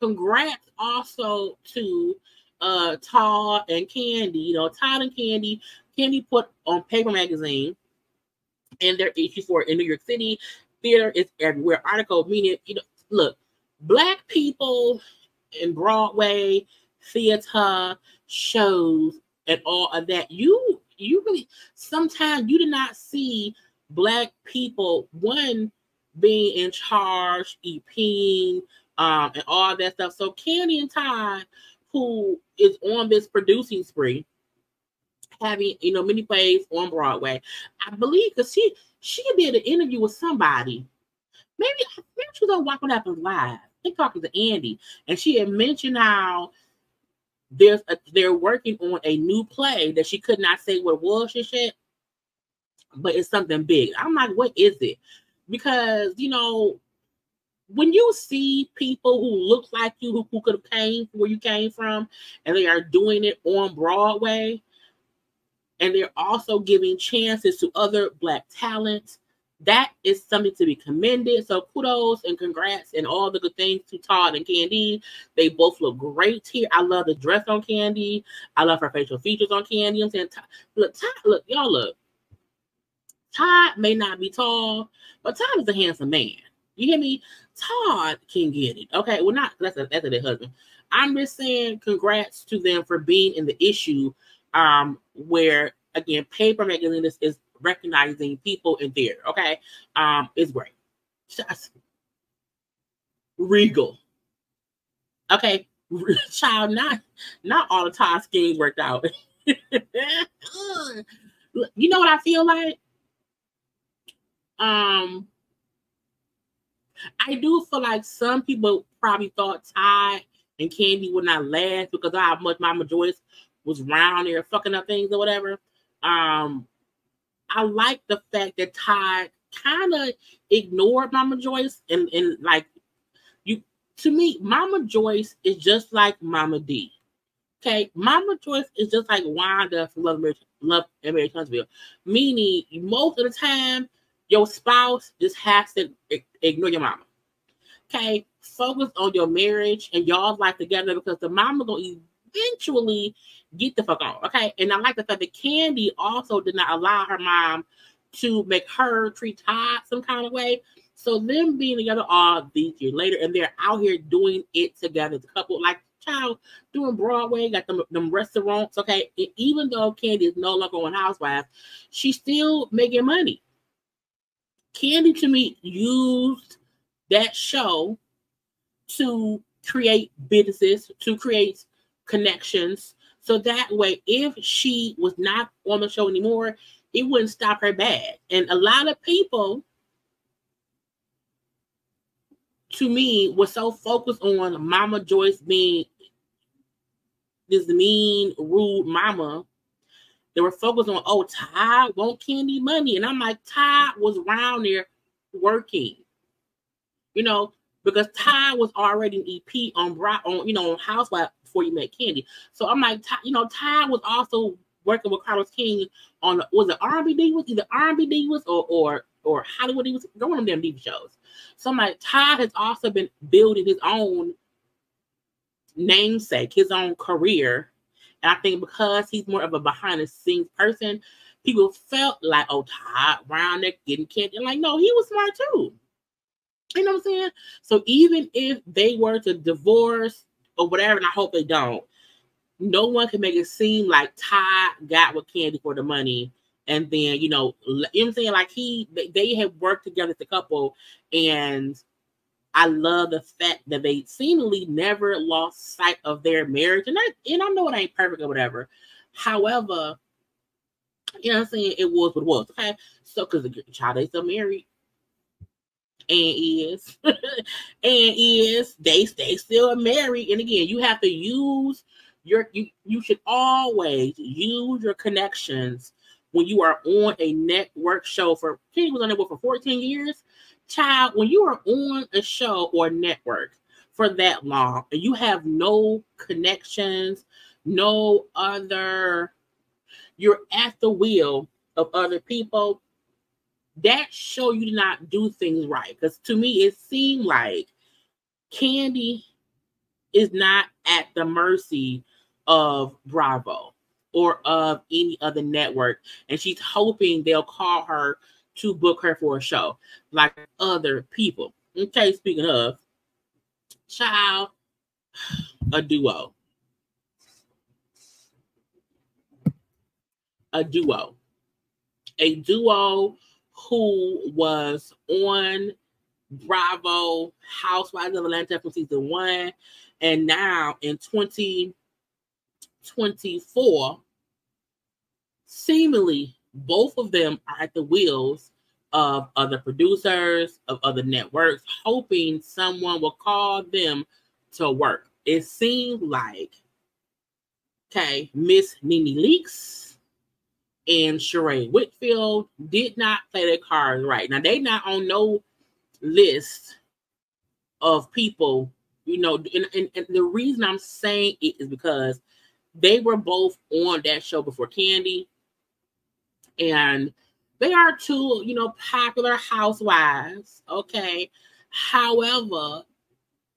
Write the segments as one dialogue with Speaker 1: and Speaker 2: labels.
Speaker 1: congrats also to uh Todd and Kandi. You know, Todd and Kandi, Kandi put on Paper Magazine in their issue for in New York City. Theater is everywhere. Article meaning, you know, look, black people in Broadway, theater, shows, and all of that. You you really sometimes you did not see black people one being in charge, EPing, um, and all that stuff. So Kandi and Todd, who is on this producing spree, having you know many plays on Broadway, I believe because she she did an interview with somebody. Maybe maybe she was on What Happens Live. I think talking to Andy, and she had mentioned how there's a, they're working on a new play that she could not say what was. She said, but it's something big. I'm like, what is it? Because you know, when you see people who look like you, who, who could have came from where you came from, and they are doing it on Broadway, and they're also giving chances to other black talents, that is something to be commended. So kudos and congrats and all the good things to Todd and Kandi. They both look great here. I love the dress on Kandi. I love her facial features on Kandi. I'm saying, look, Todd, look, y'all look. Todd may not be tall, but Todd is a handsome man. You hear me? Todd can get it. Okay, well, not that's a, that's a their husband. I'm just saying, congrats to them for being in the issue, um, where again, paper magazine is, is recognizing people in theater. Okay, um, it's great. Just regal. Okay, child, not not all the time schemes worked out. you know what I feel like? Um, I do feel like some people probably thought Ty and Kandi would not last because of how much Mama Joyce was round there fucking up things or whatever. Um, I like the fact that Ty kind of ignored Mama Joyce and, and like you to me, Mama Joyce is just like Mama D. Okay, Mama Joyce is just like Wanda from Love Mary, Love and Mary Huntsville. Meaning, most of the time, your spouse just has to ignore your mama. Okay, focus on your marriage and y'all's life together because the mama gonna eventually get the fuck on. Okay, and I like the fact that Kandi also did not allow her mom to make her treat Todd some kind of way. So them being together all these years later, and they're out here doing it together as a couple, like child doing Broadway, got them them restaurants. Okay, and even though Kandi is no longer on Housewives, she's still making money. Kandi to me used that show to create businesses, to create connections. So that way, if she was not on the show anymore, it wouldn't stop her bad. And a lot of people, to me, were so focused on Mama Joyce being this mean, rude mama they were focused on, oh, Ty won't Kandi money. And I'm like, Ty was around there working. You know, because Ty was already an EP on on, you know, on Housewife before you met Kandi. So I'm like, you know, Ty was also working with Carlos King on was it R&B Divas, either R&B Divas or or or Hollywood Divas, one of them diva shows. So I'm like, Ty has also been building his own namesake, his own career and I think because he's more of a behind the scenes person, people felt like, oh, Todd Brown, they're getting kid. And like, no, he was smart too. You know what I'm saying? So even if they were to divorce or whatever, and I hope they don't, no one can make it seem like Todd got with Kandi for the money. And then, you know, you know what I'm saying? Like he they, they have worked together as a couple and I love the fact that they seemingly never lost sight of their marriage. And I and I know it ain't perfect or whatever. However, you know what I'm saying? It was what it was. Okay. So because the child they still married. And is and is they stay still married. And again, you have to use your you you should always use your connections when you are on a network show for King was on it for 14 years child, when you are on a show or network for that long and you have no connections, no other, you're at the wheel of other people, that show you did not do things right. Because to me, it seemed like Kandi is not at the mercy of Bravo or of any other network. And she's hoping they'll call her to book her for a show like other people. Okay, speaking of, child, a duo. A duo. A duo who was on Bravo Housewives of Atlanta from season one. And now in 2024, seemingly both of them are at the wheels of other producers, of other networks, hoping someone will call them to work. It seemed like, okay, Miss NeNe Leakes and Sheree Whitfield did not play their cards right. Now, they not on no list of people, you know, and, and, and the reason I'm saying it is because they were both on that show before Kandi and they are two, you know, popular housewives. Okay. However,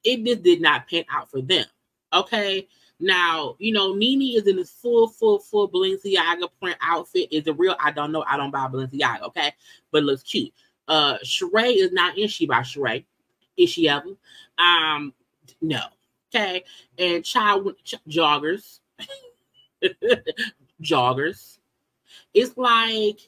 Speaker 1: it just did not pan out for them. Okay. Now, you know, NeNe is in this full, full, full Balenciaga print outfit. Is it real? I don't know. I don't buy Balenciaga, okay? But looks cute. Uh Sheree is not in She by Sheree. Is she ever? Um, no. Okay. And child ch- joggers. joggers it's like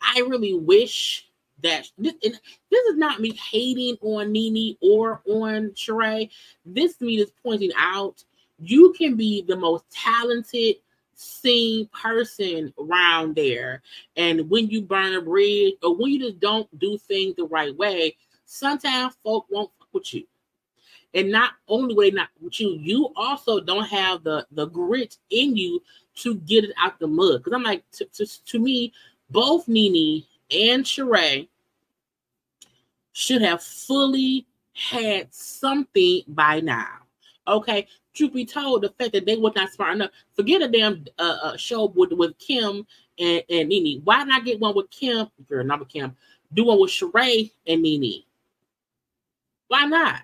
Speaker 1: I really wish that this, this is not me hating on NeNe or on Sheree. This me is pointing out you can be the most talented seen person around there. And when you burn a bridge or when you just don't do things the right way, sometimes folk won't fuck with you. And not only will they not with you, you also don't have the the grit in you to get it out the mud. Because I'm like, to, to, to me, both NeNe and Sheree should have fully had something by now. Okay, truth be told, the fact that they were not smart enough, forget a damn uh, uh, show with with Kim and, and NeNe. Why not get one with Kim? Girl, not with Kim. Do one with Sheree and NeNe. Why not?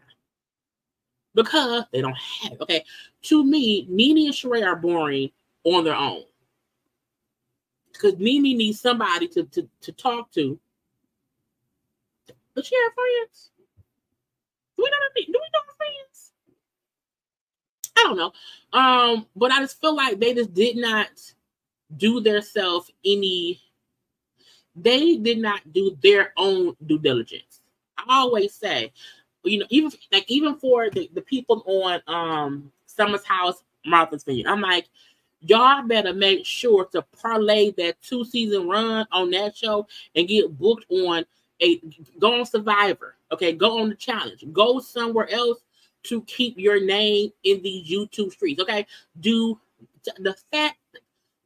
Speaker 1: Because they don't have. Okay, to me, NeNe and Sheree are boring on their own. Because NeNe needs somebody to, to, to talk to. But she have friends. Do we know do we know friends? I don't know. Um, but I just feel like they just did not do their self any they did not do their own due diligence. I always say, you know, even like even for the, the people on um Summer's House, Martha's Vineyard, I'm like, y'all better make sure to parlay that two season run on that show and get booked on a go on Survivor. Okay, go on the challenge. Go somewhere else to keep your name in these YouTube streets. Okay, do the fact.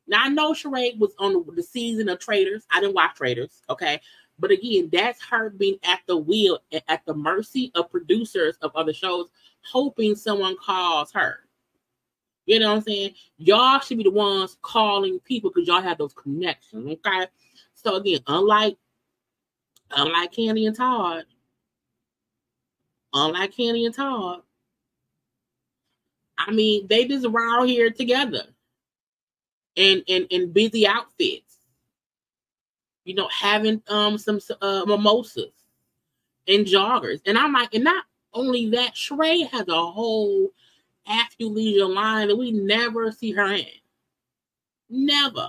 Speaker 1: Now I know Sheree was on the season of Traitors. I didn't watch Traitors. Okay, but again, that's her being at the wheel, at the mercy of producers of other shows, hoping someone calls her. You know what I'm saying? Y'all should be the ones calling people because y'all have those connections. Okay. So again, unlike unlike Kandi and Todd, unlike Kandi and Todd, I mean, they just around here together in in in busy outfits. You know, having um some uh, mimosas and joggers, and I'm like, and not only that, Sheree has a whole after line that we never see her in. Never.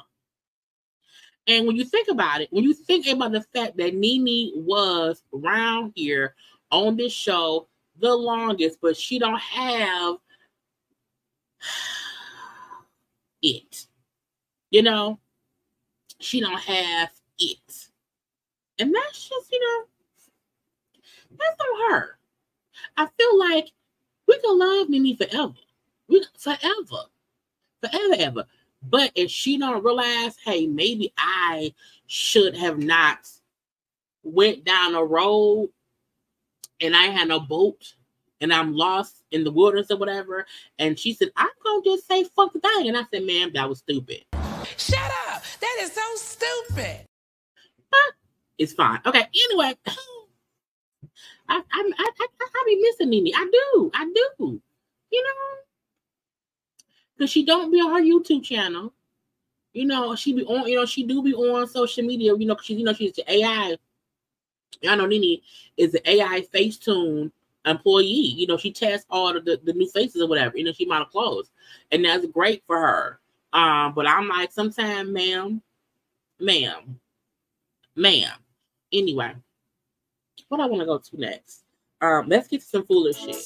Speaker 1: And when you think about it, when you think about the fact that NeNe was around here on this show the longest, but she don't have it. You know, she don't have it. And that's just, you know, that's on her. I feel like we can love NeNe forever. We forever. Forever, ever. But if she don't realize, hey, maybe I should have not went down a road and I had no boat and I'm lost in the wilderness or whatever. And she said, I'm gonna just say fuck the thing. And I said, ma'am, that was stupid.
Speaker 2: Shut up. That is so stupid.
Speaker 1: It's fine. Okay, anyway. I, I, I, I, I be missing NeNe. I do. I do. You know, because she don't be on her YouTube channel. You know, she be on, you know, she do be on social media, you know, she's you know, she's the AI. I know Nene is the AI Facetune employee. You know, she tests all the, the, new faces or whatever, you know, she might have clothes. And that's great for her. Um, but I'm like, sometimes, ma'am, ma'am, ma'am. Anyway, what I want to go to next. Um, let's get to some foolish shit.